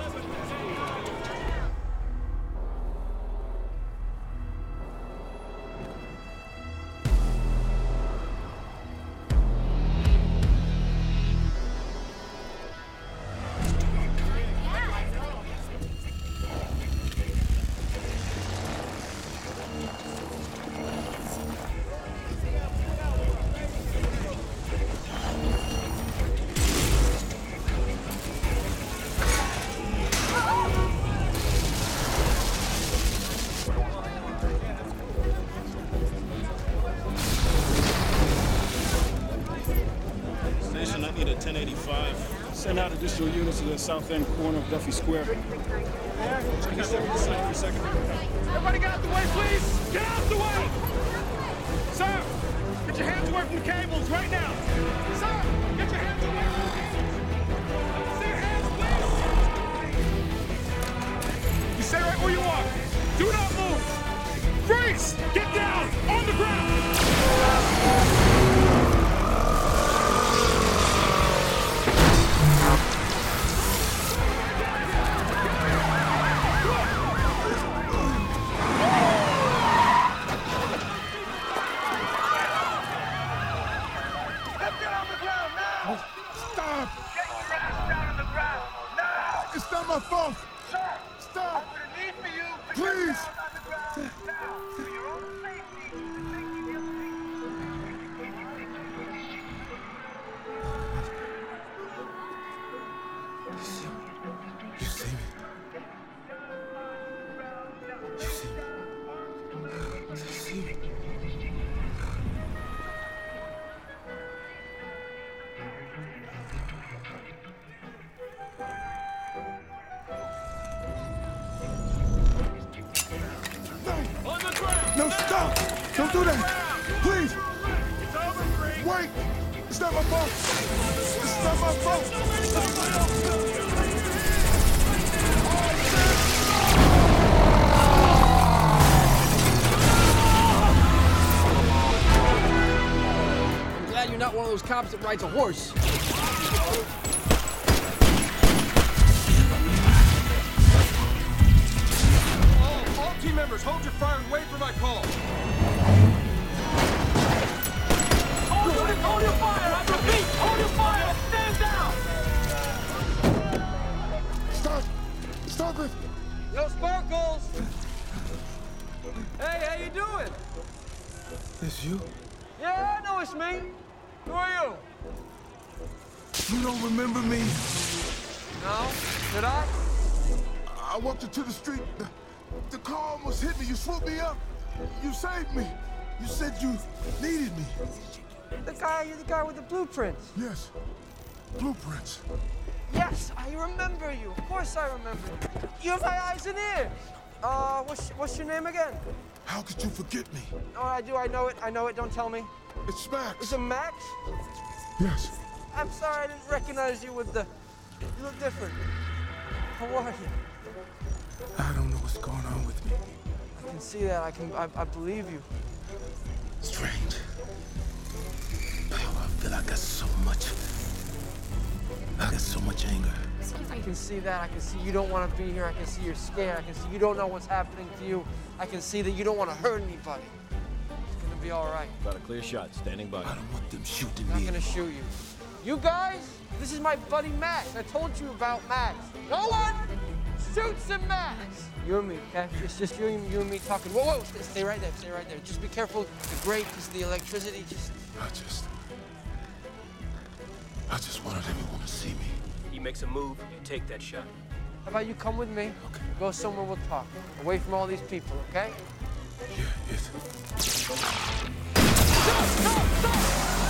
11. Additional units to the south end corner of Duffy Square. Can you step aside for a second? Everybody get out the way, please! Get out the way! Sir, get your hands away from the cables right now! Sir, get your hands away from the cables! Stay your hands, please! You stay right where you are. Do not move! Freeze! Get safety of the people. You see me? You see me? Don't do that! Please! It's over, Free! Wait! It's not my fault! It's not my fault! I'm glad you're not one of those cops that rides a horse. Team members, hold your fire and wait for my call. Hold, your- hold your fire! I repeat, hold your fire! Stand down! Stop! Stop it! Yo, Sparkles! Hey, how you doing? It's you? Yeah, I know it's me. Who are you? You don't remember me? No? Did I? I walked into the street. The, car almost hit me. You swooped me up. You saved me. You said you needed me. The guy, you're the guy with the blueprints. Yes. Blueprints. Yes, I remember you. Of course I remember you. You have my eyes and ears. Uh, what's, what's your name again? How could you forget me? Oh, I do. I know it. I know it. Don't tell me. It's Max. Is it Max? Yes. I'm sorry I didn't recognize you with the. You look different. How are you? I don't know what's going on with me. I can see that. I can. I, I believe you. Strange. But I feel I got so much. I got so much anger. I can see that. I can see you don't want to be here. I can see you're scared. I can see you don't know what's happening to you. I can see that you don't want to hurt anybody. It's gonna be all right. Got a clear shot, standing by. I don't want them shooting me. I'm not gonna shoot you. You guys, this is my buddy Max. I told you about Max. No one shoots at Max. You and me, okay? It's just you and, you and me talking. Whoa, whoa, stay, stay right there, stay right there. Just be careful. The grate, because the electricity, just. I just. I just wanted everyone to see me. He makes a move, you take that shot. How about you come with me? Okay. Go somewhere we'll talk. Away from all these people, okay? Yeah, it. Stop! Stop!